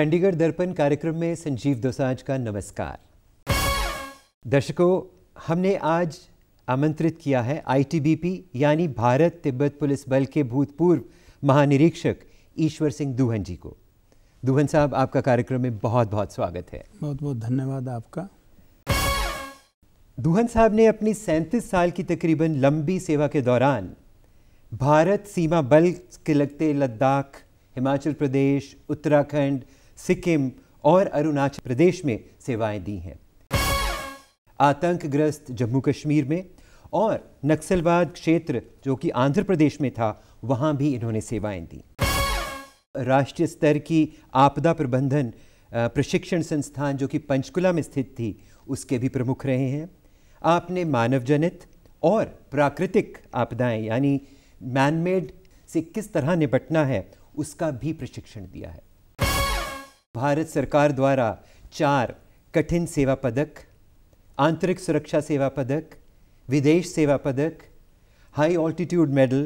चंडीगढ़ दर्पण कार्यक्रम में संजीव दोसांझ का नमस्कार। दर्शकों हमने आज आमंत्रित किया है आईटीबीपी यानी भारत तिब्बत पुलिस बल के भूतपूर्व महानिरीक्षक ईश्वर सिंह दुहन जी को। दुहन साहब आपका कार्यक्रम में बहुत बहुत स्वागत है। बहुत बहुत धन्यवाद आपका। दुहन साहब ने अपनी सैंतीस साल की तकरीबन लंबी सेवा के दौरान भारत सीमा बल के लगते लद्दाख हिमाचल प्रदेश उत्तराखंड सिक्किम और अरुणाचल प्रदेश में सेवाएँ दी हैं। आतंकग्रस्त जम्मू कश्मीर में और नक्सलवाद क्षेत्र, जो कि आंध्र प्रदेश में था, वहाँ भी इन्होंने सेवाएँ दी। राष्ट्रीय स्तर की आपदा प्रबंधन प्रशिक्षण संस्थान, जो कि पंचकुला में स्थित थी, उसके भी प्रमुख रहे हैं। आपने मानव जनित और प्राकृतिक आपदाएँ, यानी मैनमेड से किस तरह निपटना है, उसका भी प्रशिक्षण दिया है। भारत सरकार द्वारा चार कठिन सेवा पदक आंतरिक सुरक्षा सेवा पदक विदेश सेवा पदक हाई ऑल्टीट्यूड मेडल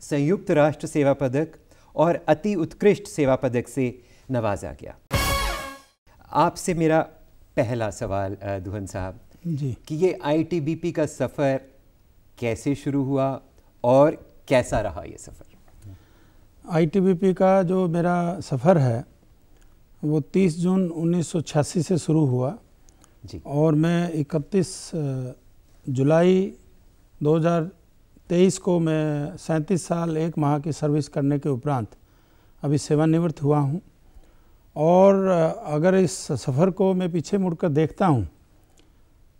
संयुक्त राष्ट्र सेवा पदक और अति उत्कृष्ट सेवा पदक से नवाजा गया। आपसे मेरा पहला सवाल दुहन साहब। जी। कि ये आईटीबीपी का सफ़र कैसे शुरू हुआ और कैसा रहा ये सफ़र? आईटीबीपी का जो मेरा सफ़र है वो 30 जून 1986 से शुरू हुआ। जी। और मैं 31 जुलाई 2023 को मैं सैंतीस साल एक माह की सर्विस करने के उपरांत अभी सेवानिवृत्त हुआ हूँ। और अगर इस सफ़र को मैं पीछे मुड़कर देखता हूँ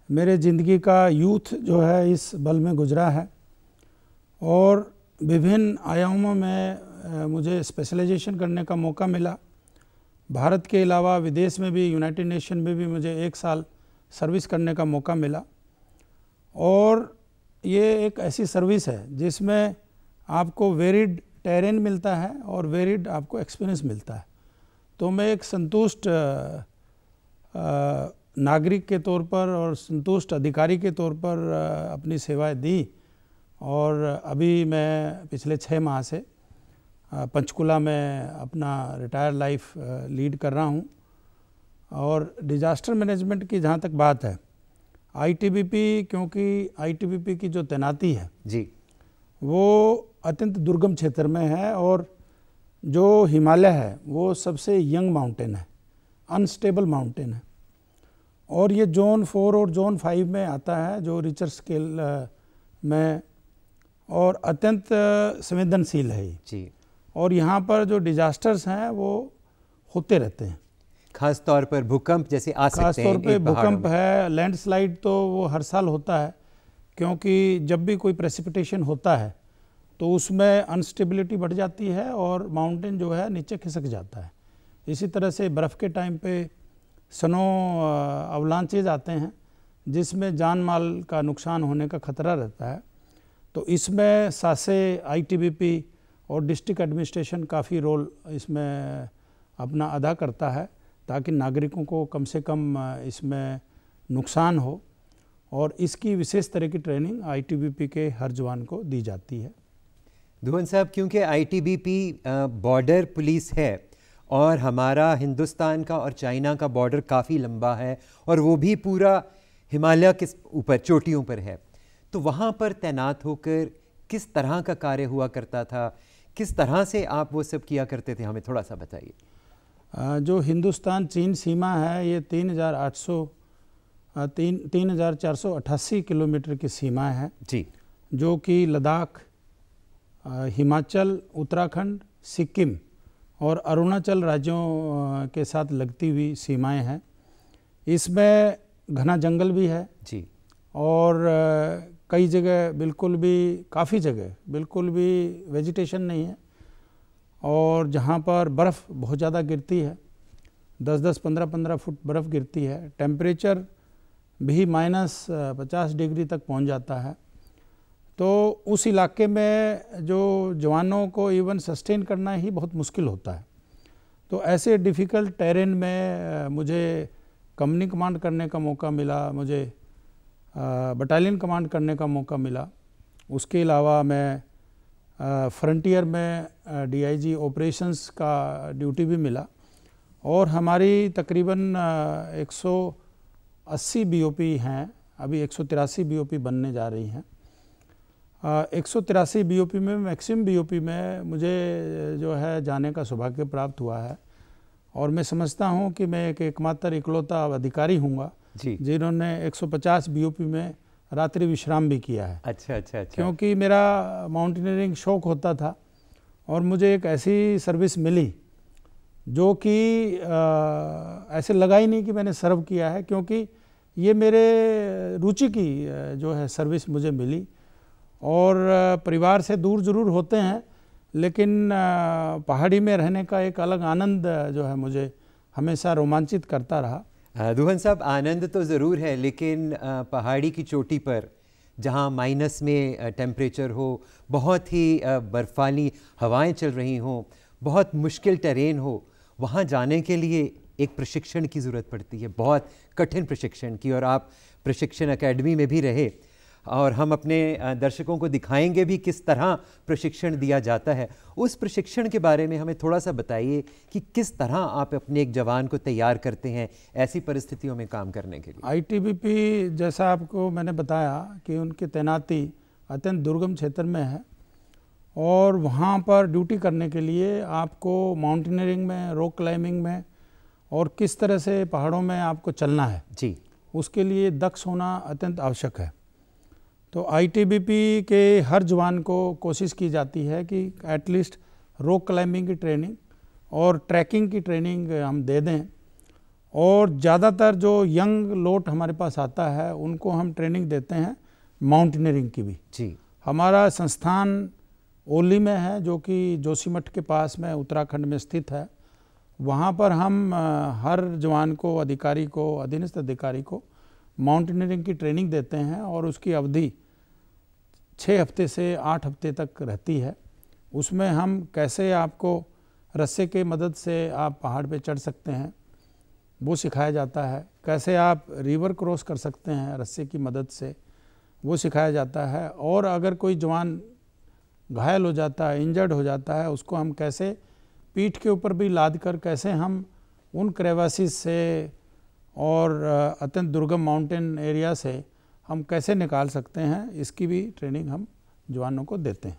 मेरे ज़िंदगी का यूथ जो है इस बल में गुजरा है। और विभिन्न आयामों में मुझे स्पेशलाइजेशन करने का मौका मिला। भारत के अलावा विदेश में भी यूनाइटेड नेशन में भी मुझे एक साल सर्विस करने का मौका मिला। और ये एक ऐसी सर्विस है जिसमें आपको वेरिड टेरेन मिलता है और वेरिड आपको एक्सपीरियंस मिलता है। तो मैं एक संतुष्ट नागरिक के तौर पर और संतुष्ट अधिकारी के तौर पर अपनी सेवाएँ दी। और अभी मैं पिछले छः माह से पंचकुला में अपना रिटायर लाइफ लीड कर रहा हूँ। और डिजास्टर मैनेजमेंट की जहाँ तक बात है आईटीबीपी क्योंकि आईटीबीपी की जो तैनाती है जी। वो अत्यंत दुर्गम क्षेत्र में है और जो हिमालय है वो सबसे यंग माउंटेन है अनस्टेबल माउंटेन है। और ये जोन फोर और जोन फाइव में आता है जो रिचर स्केल में और अत्यंत संवेदनशील है जी। और यहाँ पर जो डिजास्टर्स हैं वो होते रहते हैं। खास तौर पर भूकंप जैसे आ सकते खास तौर पे भूकंप है लैंडस्लाइड तो वो हर साल होता है क्योंकि जब भी कोई प्रेसिपिटेशन होता है तो उसमें अनस्टेबिलिटी बढ़ जाती है और माउंटेन जो है नीचे खिसक जाता है। इसी तरह से बर्फ़ के टाइम पे स्नो अवलांचेज आते हैं जिसमें जान माल का नुकसान होने का खतरा रहता है। तो इसमें सासे आईटीबीपी और डिस्ट्रिक्ट एडमिनिस्ट्रेशन काफ़ी रोल इसमें अपना अदा करता है, ताकि नागरिकों को कम से कम इसमें नुकसान हो और इसकी विशेष तरह की ट्रेनिंग आईटीबीपी के हर जवान को दी जाती है। धुवन साहब, क्योंकि आईटीबीपी बॉर्डर पुलिस है और हमारा हिंदुस्तान का और चाइना का बॉर्डर काफ़ी लंबा है और वो भी पूरा हिमालय के ऊपर, चोटियों पर है तो वहाँ पर तैनात होकर किस तरह का कार्य हुआ करता था? किस तरह से आप वो सब किया करते थे हमें थोड़ा सा बताइए। जो हिंदुस्तान चीन सीमा है ये तीन हज़ार आठ सौ तीन तीन हज़ार चार सौ अट्ठासी किलोमीटर की सीमा है। जी। जो कि लद्दाख हिमाचल उत्तराखंड सिक्किम और अरुणाचल राज्यों के साथ लगती हुई सीमाएँ हैं। इसमें घना जंगल भी है जी। और कई जगह बिल्कुल भी, काफ़ी जगह बिल्कुल भी वेजिटेशन नहीं है और जहाँ पर बर्फ़ बहुत ज़्यादा गिरती है 10-10 15-15 फुट बर्फ़ गिरती है टेम्परेचर भी माइनस पचास डिग्री तक पहुँच जाता है। तो उस इलाके में जो जवानों को इवन सस्टेन करना ही बहुत मुश्किल होता है। तो ऐसे डिफ़िकल्ट टेरेन में मुझे कंपनी कमांड करने का मौका मिला, मुझे बटालियन कमांड करने का मौका मिला। उसके अलावा मैं फ्रंटियर में डीआईजी ऑपरेशंस का ड्यूटी भी मिला। और हमारी तकरीबन 180 बीओपी हैं। अभी एक सौ तिरासी बनने जा रही हैं। एक सौ तिरासी बी में मैक्सिमम बी में मुझे, जो है, जाने का सौभाग्य प्राप्त हुआ है। और मैं समझता हूँ कि मैं एक, एकमात्र इकलौता अधिकारी हूँगा। जिन्होंने 150 बीओपी में रात्रि विश्राम भी किया है। अच्छा अच्छा अच्छा। क्योंकि मेरा माउंटेनियरिंग शौक होता था और मुझे एक ऐसी सर्विस मिली जो कि ऐसे लगा ही नहीं कि मैंने सर्व किया है क्योंकि ये मेरे रुचि की जो है सर्विस मुझे मिली और परिवार से दूर ज़रूर होते हैं लेकिन पहाड़ी में रहने का एक अलग आनंद जो है मुझे हमेशा रोमांचित करता रहा। दुहन साहब, आनंद तो ज़रूर है, लेकिन पहाड़ी की चोटी पर, जहाँ माइनस में टेम्परेचर हो, बहुत ही बर्फ़ाली हवाएँ चल रही हों, बहुत मुश्किल टेरेन हो, वहाँ जाने के लिए एक प्रशिक्षण की ज़रूरत पड़ती है, बहुत कठिन प्रशिक्षण की, और आप प्रशिक्षण एकेडमी में भी रहे और हम अपने दर्शकों को दिखाएँगे भी किस तरह प्रशिक्षण दिया जाता है। उस प्रशिक्षण के बारे में हमें थोड़ा सा बताइए कि किस तरह आप अपने एक जवान को तैयार करते हैं ऐसी परिस्थितियों में काम करने के लिए। आईटीबीपी जैसा आपको मैंने बताया कि उनकी तैनाती अत्यंत दुर्गम क्षेत्र में है और वहाँ पर ड्यूटी करने के लिए आपको माउंटेनियरिंग में रॉक क्लाइंबिंग में और किस तरह से पहाड़ों में आपको चलना है जी। उसके लिए दक्ष होना अत्यंत आवश्यक है। तो आईटीबीपी के हर जवान को कोशिश की जाती है कि एटलीस्ट रॉक क्लाइंबिंग की ट्रेनिंग और ट्रैकिंग की ट्रेनिंग हम दे दें। और ज़्यादातर जो यंग लोट हमारे पास आता है उनको हम ट्रेनिंग देते हैं माउंटेनियरिंग की भी। जी। हमारा संस्थान ओली में है जो कि जोशीमठ के पास में उत्तराखंड में स्थित है। वहाँ पर हम हर जवान को अधिकारी को अधीनस्थ अधिकारी को माउंटेनियरिंग की ट्रेनिंग देते हैं और उसकी अवधि छः हफ़्ते से आठ हफ़्ते तक रहती है। उसमें हम कैसे आपको रस्से के मदद से आप पहाड़ पे चढ़ सकते हैं, वो सिखाया जाता है। कैसे आप रिवर क्रॉस कर सकते हैं रस्से की मदद से, वो सिखाया जाता है। और अगर कोई जवान घायल हो जाता है, इंजर्ड हो जाता है, उसको हम कैसे पीठ के ऊपर भी लाद कर कैसे हम उन क्रेवासिस से और अत्यंत दुर्गम माउंटेन एरिया से हम कैसे निकाल सकते हैं? इसकी भी ट्रेनिंग हम जवानों को देते हैं।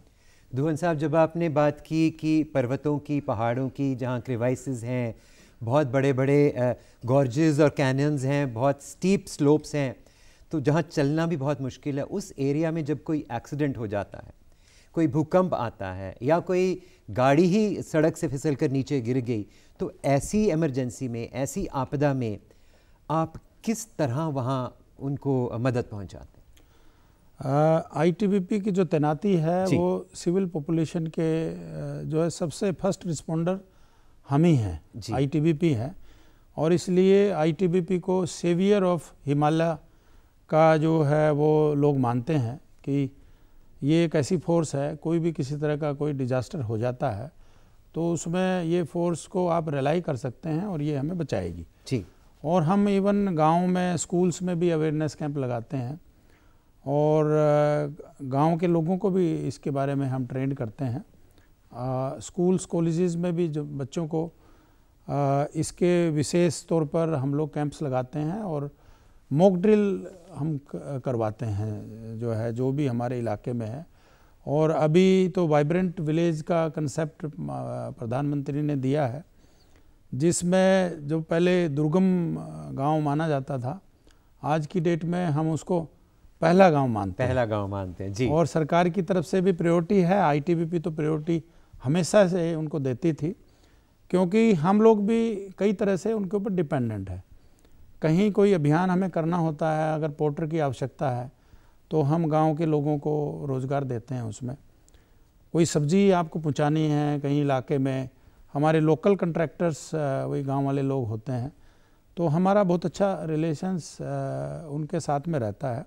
धुवन साहब, जब आपने बात की कि पर्वतों की, पहाड़ों की, जहाँ क्रिवाइसिस हैं, बहुत बड़े बड़े गॉर्जेस और कैनन्स हैं, बहुत स्टीप स्लोप्स हैं तो जहाँ चलना भी बहुत मुश्किल है, उस एरिया में जब कोई एक्सीडेंट हो जाता है, कोई भूकंप आता है या कोई गाड़ी ही सड़क से फिसल कर नीचे गिर गई तो ऐसी इमरजेंसी में, ऐसी आपदा में आप किस तरह वहाँ उनको मदद पहुँचाते आईटीबीपी की जो तैनाती है वो सिविल पॉपुलेशन के जो है सबसे फ़र्स्ट रिस्पोंडर हम ही हैं आईटीबीपी है। और इसलिए आईटीबीपी को सेवियर ऑफ़ हिमालय का जो है वो लोग मानते हैं कि ये एक ऐसी फोर्स है कोई भी किसी तरह का कोई डिजास्टर हो जाता है तो उसमें ये फोर्स को आप रिलाई कर सकते हैं और ये हमें बचाएगी। जी। और हम इवन गाँव में स्कूल्स में भी अवेयरनेस कैंप लगाते हैं। और गाँव के लोगों को भी इसके बारे में हम ट्रेंड करते हैं। स्कूल्स कॉलेजेस में भी जो बच्चों को आ, इसके विशेष तौर पर हम लोग कैंप्स लगाते हैं और मॉक ड्रिल हम करवाते हैं जो है जो भी हमारे इलाके में है। और अभी तो वाइब्रेंट विलेज का कंसेप्ट प्रधानमंत्री ने दिया है। जिसमें जो पहले दुर्गम गाँव माना जाता था आज की डेट में हम उसको पहला गाँव मानते पहला गाँव मानते हैं जी। और सरकार की तरफ़ से भी प्रायोरिटी है आईटीबीपी तो प्रायोरिटी हमेशा से उनको देती थी क्योंकि हम लोग भी कई तरह से उनके ऊपर डिपेंडेंट है। कहीं कोई अभियान हमें करना होता है अगर पोर्टर की आवश्यकता है तो हम गाँव के लोगों को रोज़गार देते हैं उसमें। कोई सब्ज़ी आपको पहुंचानी है कहीं इलाके में हमारे लोकल कंट्रैक्टर्स वही गाँव वाले लोग होते हैं तो हमारा बहुत अच्छा रिलेशंस उनके साथ में रहता है।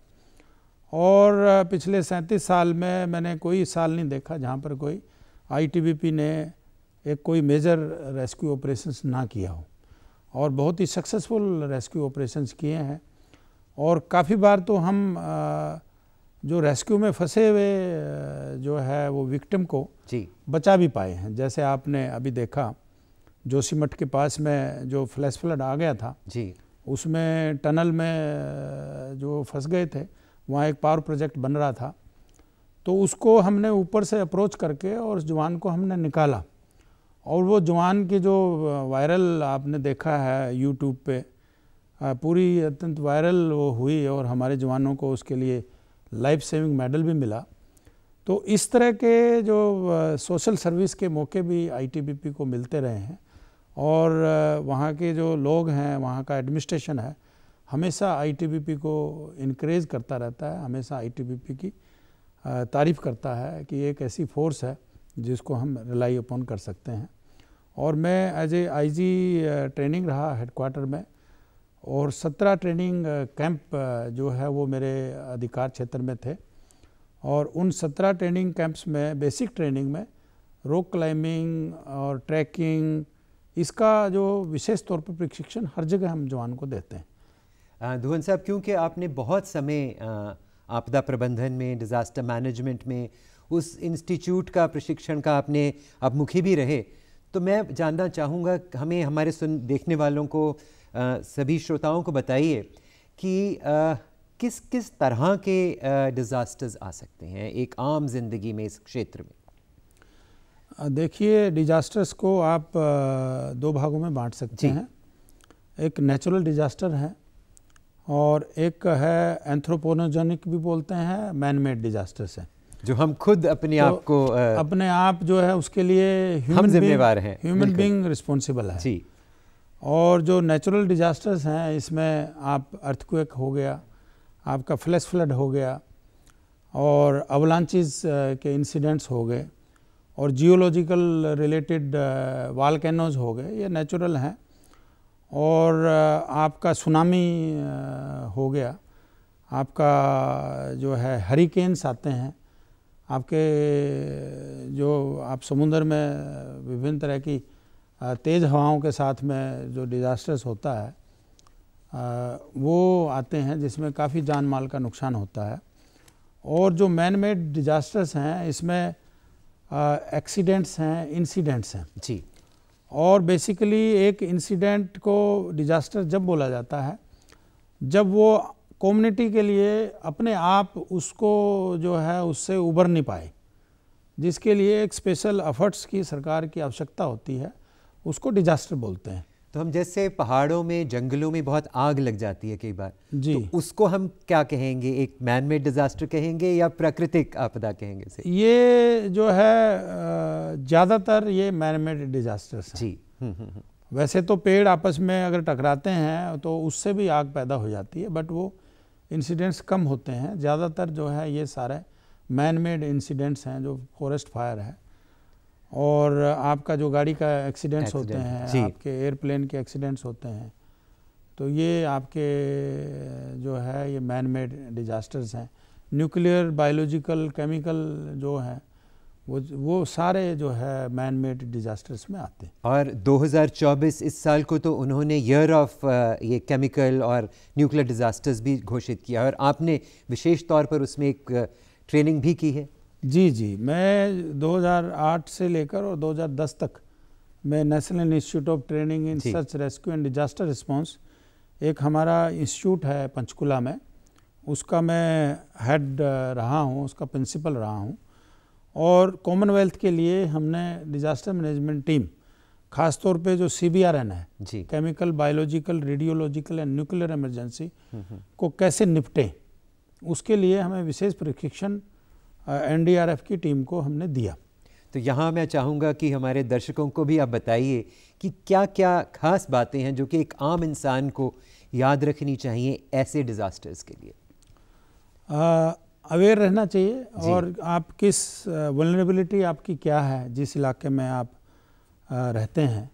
और पिछले सैंतीस साल में मैंने कोई साल नहीं देखा जहाँ पर कोई आईटीबीपी ने एक कोई मेजर रेस्क्यू ऑपरेशंस ना किया हो। और बहुत ही सक्सेसफुल रेस्क्यू ऑपरेशंस किए हैं। और काफ़ी बार तो हम जो रेस्क्यू में फंसे हुए जो है वो विक्टिम को जी। बचा भी पाए हैं। जैसे आपने अभी देखा जोशीमठ के पास में जो फ्लैश फ्लड आ गया था जी। उसमें टनल में जो फंस गए थे वहाँ एक पावर प्रोजेक्ट बन रहा था। तो उसको हमने ऊपर से अप्रोच करके और उस जवान को हमने निकाला। और वो जवान की जो वायरल आपने देखा है यूट्यूब पे पूरी अत्यंत वायरल वो हुई और हमारे जवानों को उसके लिए लाइफ सेविंग मेडल भी मिला। तो इस तरह के जो सोशल सर्विस के मौके भी आईटीबीपी को मिलते रहे हैं और वहाँ के जो लोग हैं, वहाँ का एडमिनिस्ट्रेशन है, हमेशा आईटीबीपी को इनक्रेज करता रहता है, हमेशा आईटीबीपी की तारीफ़ करता है कि एक ऐसी फोर्स है जिसको हम रिलाई अपॉन कर सकते हैं। और मैं एज ए आईजी ट्रेनिंग रहा हेडक्वार्टर में और सत्रह ट्रेनिंग कैंप जो है वो मेरे अधिकार क्षेत्र में थे। और उन सत्रह ट्रेनिंग कैंप्स में बेसिक ट्रेनिंग में रॉक क्लाइंबिंग और ट्रैकिंग इसका जो विशेष तौर पर प्रशिक्षण हर जगह हम जवान को देते हैं। धुवन साहब, क्योंकि आपने बहुत समय आपदा प्रबंधन में डिज़ास्टर मैनेजमेंट में, उस इंस्टीट्यूट का प्रशिक्षण का आपने अब मुखी भी रहे तो मैं जानना चाहूँगा, हमें, हमारे सुन, देखने वालों को सभी श्रोताओं को बताइए कि किस किस तरह के डिज़ास्टर्स आ सकते हैं एक आम ज़िंदगी में इस क्षेत्र में? देखिए डिजास्टर्स को आप दो भागों में बांट सकते हैं। एक नेचुरल डिजास्टर है और एक है एंथ्रोपोनोजेनिक भी बोलते हैं मैन मेड डिजास्टर्स है। जो हम खुद अपने तो आप को आ, अपने आप जो है उसके लिए हम जिम्मेवार हैं ह्यूमन बींग रिस्पॉन्सिबल है। जी। और जो नेचुरल डिजास्टर्स हैं, इसमें आप अर्थक्वेक हो गया, आपका फ्लैश फ्लड हो गया, और अवलांचिस के इंसिडेंट्स हो गए, और जियोलॉजिकल रिलेटेड वालकैनोज हो गए, ये नेचुरल हैं, और आपका सुनामी हो गया, आपका जो है हरिकेन्स आते हैं, आपके जो आप समुंदर में विभिन्न तरह की तेज़ हवाओं के साथ में जो डिज़ास्टर्स होता है वो आते हैं जिसमें काफ़ी जान माल का नुकसान होता है। और जो मैन मेड डिजास्टर्स हैं इसमें एक्सीडेंट्स हैं इंसिडेंट्स हैं। जी। और बेसिकली एक इंसिडेंट को डिजास्टर जब बोला जाता है जब वो कम्युनिटी के लिए अपने आप उसको जो है उससे उबर नहीं पाए जिसके लिए एक स्पेशल एफर्ट्स की सरकार की आवश्यकता होती है। उसको डिजास्टर बोलते हैं। तो हम जैसे पहाड़ों में जंगलों में बहुत आग लग जाती है कई बार। जी। तो उसको हम क्या कहेंगे? एक मैन मेड डिजास्टर कहेंगे या प्राकृतिक आपदा कहेंगे से ये जो है ज़्यादातर ये मैन मेड डिजास्टर्स जी। हम्म, हम्म, हम्म। वैसे तो पेड़ आपस में अगर टकराते हैं तो उससे भी आग पैदा हो जाती है बट वो इंसिडेंट्स कम होते हैं। ज़्यादातर जो है ये सारे मैन मेड इंसिडेंट्स हैं जो फॉरेस्ट फायर है। और आपका जो गाड़ी का एक्सीडेंट्स होते हैं आपके एयरप्लेन के एक्सीडेंट्स होते हैं तो ये आपके जो है ये मैन मेड डिजास्टर्स हैं। न्यूक्लियर बायोलॉजिकल केमिकल जो हैं वो वो सारे जो है मैन मेड डिजास्टर्स में आते हैं। और 2024 इस साल को तो उन्होंने ईयर ऑफ़ ये केमिकल और न्यूक्लियर डिजास्टर्स भी घोषित किया और आपने विशेष तौर पर उसमें एक ट्रेनिंग भी की है। जी जी। मैं 2008 से लेकर और 2010 तक मैं national institute of training in search rescue and disaster response एक हमारा इंस्टीट्यूट है पंचकुला में। उसका मैं हेड रहा हूँ उसका प्रिंसिपल रहा हूँ। और कॉमनवेल्थ के लिए हमने डिजास्टर मैनेजमेंट टीम खास तौर पे जो सी बी आर एन है chemical biological radiological and nuclear emergency को कैसे निपटें उसके लिए हमें विशेष प्रशिक्षण एनडीआरएफ की टीम को हमने दिया। तो यहाँ मैं चाहूँगा कि हमारे दर्शकों को भी आप बताइए कि क्या क्या खास बातें हैं जो कि एक आम इंसान को याद रखनी चाहिए ऐसे डिज़ास्टर्स के लिए? अवेयर रहना चाहिए और आप किस वनरेबिलिटी आपकी क्या है जिस इलाके में आप आ, रहते हैं।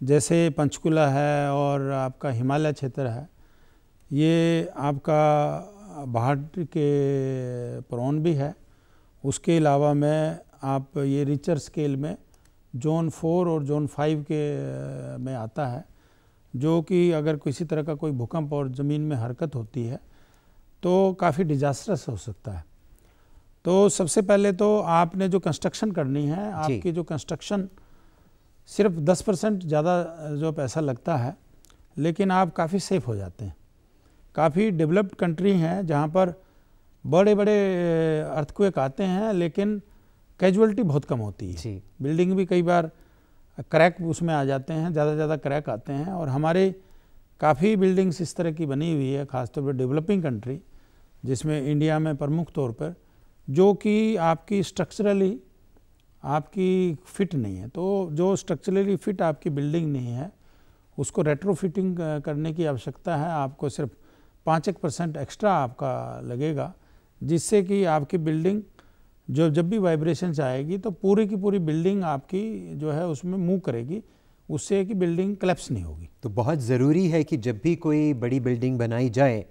जैसे पंचकुला है और आपका हिमालय क्षेत्र है ये आपका बाहर के प्रोन भी है। उसके अलावा मैं आप ये रिचर स्केल में जोन फोर और जोन फाइव के में आता है जो कि अगर किसी तरह का कोई भूकंप और ज़मीन में हरकत होती है तो काफ़ी डिजास्टरस हो सकता है। तो सबसे पहले तो आपने जो कंस्ट्रक्शन करनी है आपकी जो कंस्ट्रक्शन सिर्फ़ 10 परसेंट ज़्यादा जो पैसा लगता है लेकिन आप काफ़ी सेफ़ हो जाते हैं। काफ़ी डेवलप्ड कंट्री हैं जहाँ पर बड़े बड़े अर्थक्वेक आते हैं लेकिन कैजुअलिटी बहुत कम होती है। बिल्डिंग भी कई बार क्रैक उसमें आ जाते हैं ज़्यादा ज़्यादा क्रैक आते हैं और हमारे काफ़ी बिल्डिंग्स इस तरह की बनी हुई है ख़ासतौर पर डेवलपिंग कंट्री जिसमें इंडिया में प्रमुख तौर पर जो कि आपकी स्ट्रक्चरली आपकी फिट नहीं है। तो जो स्ट्रक्चरली फिट आपकी बिल्डिंग नहीं है उसको रेट्रोफिटिंग करने की आवश्यकता है। आपको सिर्फ़ पाँच एक परसेंट एक्स्ट्रा आपका लगेगा। जिससे कि आपकी बिल्डिंग जो जब भी वाइब्रेशन आएगी तो पूरी की पूरी बिल्डिंग आपकी जो है उसमें मूव करेगी। उससे कि बिल्डिंग क्लैप्स नहीं होगी। तो बहुत ज़रूरी है कि जब भी कोई बड़ी बिल्डिंग बनाई जाए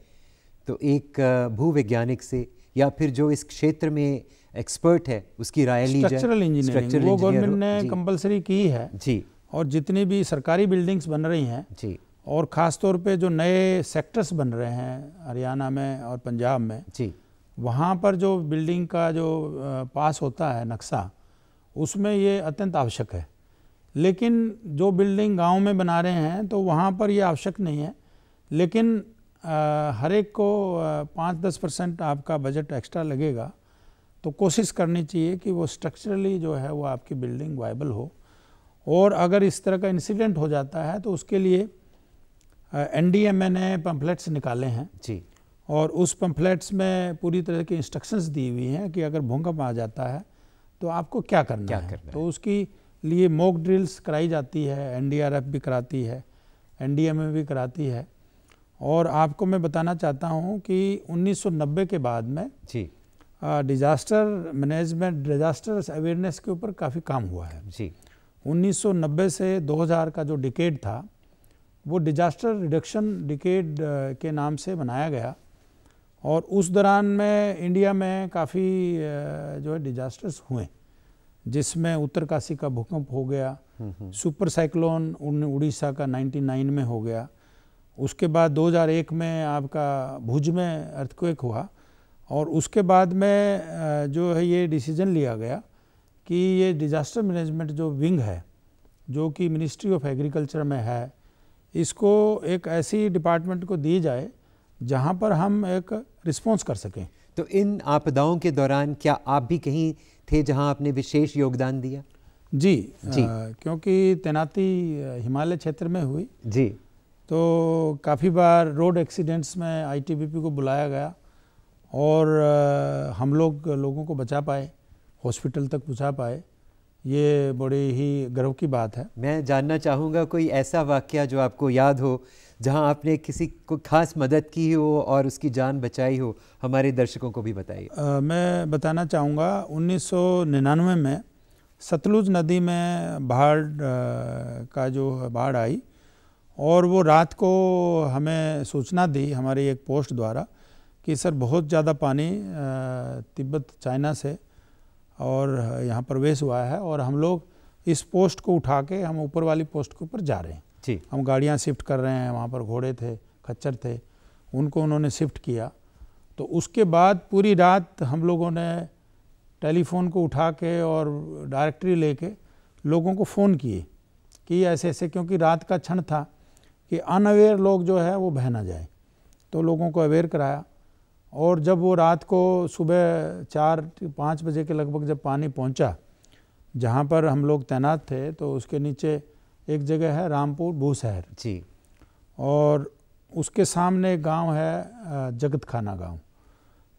तो एक भूवैज्ञानिक से या फिर जो इस क्षेत्र में एक्सपर्ट है उसकी राय ली जाए। स्ट्रक्चरल इंजीनियरिंग वो गवर्नमेंट ने कंपलसरी की है। जी। और जितनी भी सरकारी बिल्डिंग्स बन रही हैं जी। और ख़ास तौर पे जो नए सेक्टर्स बन रहे हैं हरियाणा में और पंजाब में जी। वहाँ पर जो बिल्डिंग का जो पास होता है नक्शा, उसमें ये अत्यंत आवश्यक है। लेकिन जो बिल्डिंग गाँव में बना रहे हैं तो वहाँ पर ये आवश्यक नहीं है। लेकिन हर एक को पाँच दस परसेंट आपका बजट एक्स्ट्रा लगेगा तो कोशिश करनी चाहिए कि वो स्ट्रक्चरली जो है, वो आपकी बिल्डिंग वाइबल हो। और अगर इस तरह का इंसिडेंट हो जाता है तो उसके लिए एन डी एम ए ने पम्फलेट्स निकाले हैं। जी। और उस पम्फलेट्स में पूरी तरह की इंस्ट्रक्शंस दी हुई हैं कि अगर भूकंप आ जाता है तो आपको क्या करना क्या है? करना तो है? उसकी लिए मॉक ड्रिल्स कराई जाती है एनडीआरएफ भी कराती है एनडीएमए भी कराती है। और आपको मैं बताना चाहता हूँ कि 1990 के बाद में जी। डिज़ास्टर मैनेजमेंट डिज़ास्टर अवेयरनेस के ऊपर काफ़ी काम हुआ है। जी। 1990 से 2000 का जो डिकेड था वो डिजास्टर रिडक्शन डिकेड के नाम से बनाया गया। और उस दौरान में इंडिया में काफ़ी जो है डिजास्टर्स हुए जिसमें उत्तरकाशी का भूकंप हो गया सुपर साइक्लोन उड़ीसा का 99 में हो गया। उसके बाद 2001 में आपका भुज में अर्थक्वेक हुआ और उसके बाद में जो है ये डिसीज़न लिया गया कि ये डिज़ास्टर मैनेजमेंट जो विंग है जो कि मिनिस्ट्री ऑफ़ एग्रीकल्चर में है इसको एक ऐसी डिपार्टमेंट को दी जाए जहाँ पर हम एक रिस्पॉन्स कर सकें। तो इन आपदाओं के दौरान क्या आप भी कहीं थे जहाँ आपने विशेष योगदान दिया? जी जी। आ, क्योंकि तैनाती हिमालय क्षेत्र में हुई। जी। तो काफ़ी बार रोड एक्सीडेंट्स में आईटीबीपी को बुलाया गया और आ, हम लोग लोगों को बचा पाए हॉस्पिटल तक पहुँचा पाए। ये बड़ी ही गर्व की बात है। मैं जानना चाहूँगा कोई ऐसा वाक्य जो आपको याद हो जहाँ आपने किसी को खास मदद की हो और उसकी जान बचाई हो, हमारे दर्शकों को भी बताइए। मैं बताना चाहूँगा, उन्नीस सौ निन्यानवे में सतलुज नदी में बाढ़ का जो बाढ़ आई और वो रात को हमें सूचना दी हमारी एक पोस्ट द्वारा कि सर बहुत ज़्यादा पानी तिब्बत, चाइना से और यहाँ प्रवेश हुआ है और हम लोग इस पोस्ट को उठा के हम ऊपर वाली पोस्ट के ऊपर जा रहे हैं। जी। हम गाड़ियाँ शिफ्ट कर रहे हैं, वहाँ पर घोड़े थे, खच्चर थे, उनको उन्होंने शिफ्ट किया। तो उसके बाद पूरी रात हम लोगों ने टेलीफोन को उठा के और डायरेक्टरी लेके लोगों को फ़ोन किए कि ऐसे ऐसे, क्योंकि रात का क्षण था कि अनअवेयर लोग जो है वो बह ना जाए। तो लोगों को अवेयर कराया और जब वो रात को सुबह चार, पाँच बजे के लगभग जब पानी पहुँचा, जहाँ पर हम लोग तैनात थे तो उसके नीचे एक जगह है रामपुर भूशहर जी। और उसके सामने एक गाँव है जगत खाना गाँव।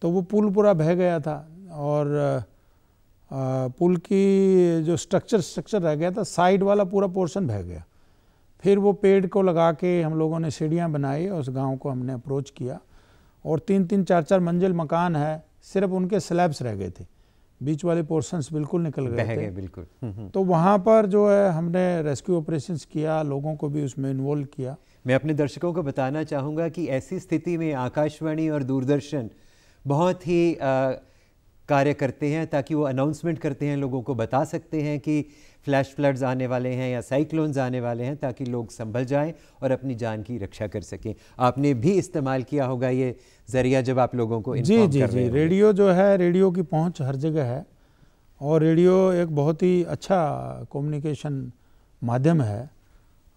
तो वो पुल पूरा बह गया था और पुल की जो स्ट्रक्चर स्ट्रक्चर रह गया था साइड वाला पूरा पोर्शन बह गया। फिर वो पेड़ को लगा के हम लोगों ने सीढ़ियाँ बनाई उस गाँव को हमने अप्रोच किया। और तीन तीन चार चार मंजिल मकान है सिर्फ़ उनके स्लैब्स रह गए थे। बीच वाले पोर्शंस बिल्कुल निकल गए थे। बिल्कुल। हम्म, हम्म। तो वहाँ पर जो है हमने रेस्क्यू ऑपरेशन किया लोगों को भी उसमें इन्वॉल्व किया। मैं अपने दर्शकों को बताना चाहूँगा कि ऐसी स्थिति में आकाशवाणी और दूरदर्शन बहुत ही कार्य करते हैं ताकि वो अनाउंसमेंट करते हैं लोगों को बता सकते हैं कि फ्लैश फ्लड्स आने वाले हैं या साइक्लोन्स आने वाले हैं ताकि लोग संभल जाएँ और अपनी जान की रक्षा कर सकें। आपने भी इस्तेमाल किया होगा ये ज़रिया जब आप लोगों को जी जी जी। रेडियो जो है रेडियो की पहुँच हर जगह है और रेडियो एक बहुत ही अच्छा कम्युनिकेशन माध्यम है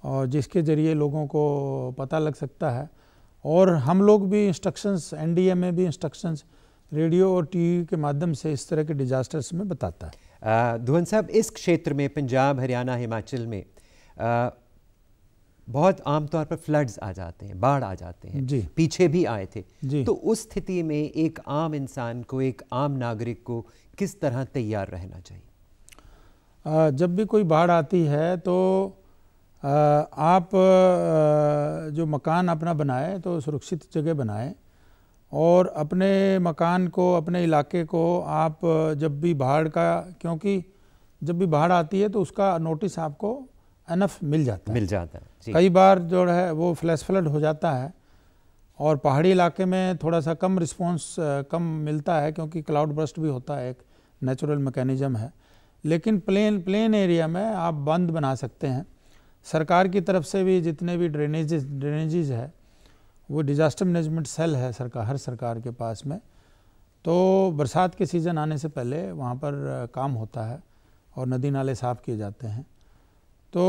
और जिसके ज़रिए लोगों को पता लग सकता है। और हम लोग भी इंस्ट्रक्शंस एनडीए में भी इंस्ट्रक्शंस रेडियो और टीवी के माध्यम से इस तरह के डिजास्टर्स में बताता है। धुवन साहब इस क्षेत्र में पंजाब हरियाणा हिमाचल में आ, बहुत आमतौर पर फ्लड्स आ जाते हैं बाढ़ आ जाते हैं जी। पीछे भी आए थे। जी। तो उस स्थिति में एक आम इंसान को एक आम नागरिक को किस तरह तैयार रहना चाहिए? जब भी कोई बाढ़ आती है तो आप जो मकान अपना बनाए तो सुरक्षित जगह बनाए। और अपने मकान को अपने इलाके को आप जब भी बाढ़ का क्योंकि जब भी बाढ़ आती है तो उसका नोटिस आपको एनफ मिल जाता है। मिल जाता है कई बार जो है वो फ्लैश फ्लड हो जाता है और पहाड़ी इलाके में थोड़ा सा कम रिस्पॉन्स कम मिलता है क्योंकि क्लाउड बर्स्ट भी होता है एक नेचुरल मैकेनिज्म है। लेकिन प्लेन प्लेन एरिया में आप बंद बना सकते हैं। सरकार की तरफ़ से भी जितने भी ड्रेनेज ड्रेनेजेज है वो डिज़ास्टर मैनेजमेंट सेल है सरकार, हर सरकार के पास में। तो बरसात के सीज़न आने से पहले वहाँ पर काम होता है और नदी नाले साफ़ किए जाते हैं। तो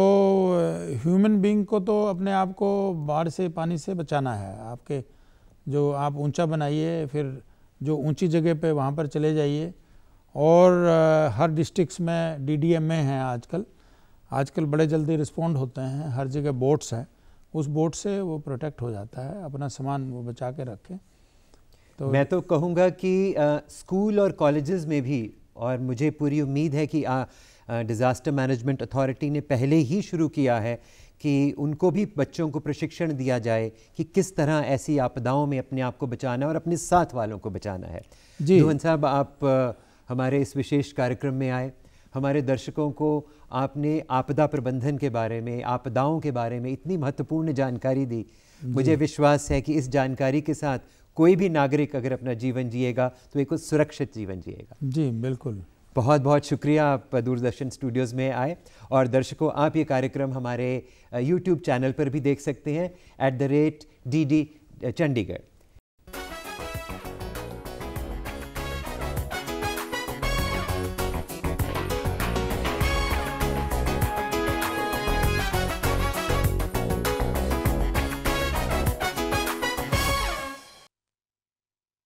ह्यूमन बींग को तो अपने आप को बाढ़ से, पानी से बचाना है। आपके जो आप ऊँचा बनाइए, फिर जो ऊँची जगह पे वहाँ पर चले जाइए और हर डिस्ट्रिक्स में डी डी एम ए हैं आजकल। आजकल बड़े जल्दी रिस्पोंड होते हैं। हर जगह बोट्स हैं। उस बोट से वो प्रोटेक्ट हो जाता है अपना सामान वो बचा के रखें तो मैं तो कहूँगा कि आ, स्कूल और कॉलेजेस में भी और मुझे पूरी उम्मीद है कि डिज़ास्टर मैनेजमेंट अथॉरिटी ने पहले ही शुरू किया है कि उनको भी बच्चों को प्रशिक्षण दिया जाए कि किस तरह ऐसी आपदाओं में अपने आप को बचाना है और अपने साथ वालों को बचाना है। जी। साहब आप हमारे इस विशेष कार्यक्रम में आए। हमारे दर्शकों को आपने आपदा प्रबंधन के बारे में आपदाओं के बारे में इतनी महत्वपूर्ण जानकारी दी। मुझे विश्वास है कि इस जानकारी के साथ कोई भी नागरिक अगर अपना जीवन जिएगा तो एक सुरक्षित जीवन जिएगा। जी बिल्कुल। बहुत बहुत शुक्रिया आप दूरदर्शन स्टूडियोज़ में आए और दर्शकों आप ये कार्यक्रम हमारे यूट्यूब चैनल पर भी देख सकते हैं at the rate D D Chandigarh.